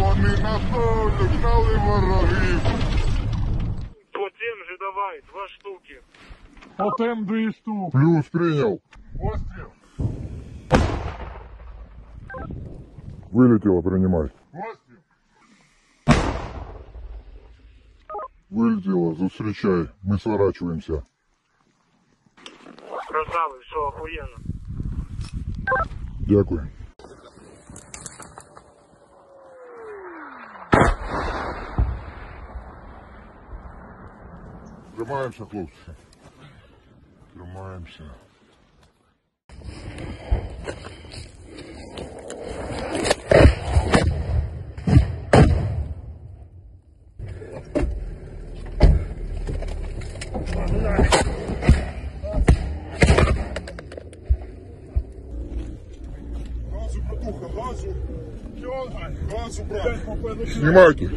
вони наздогнали ворогів. Потім же давай, два штуки. Потем дві штуки. Плюс прийняв. Постріл. Вилетіло, приймай. Постріл. Вилетіло, зустрічай. Ми сворачуємося. Красавий, все, охуєнно. Дякую. Тримаємося, хлопці. Тримаємося. Газу, братуха, газу. Газу, брат. Знімайте.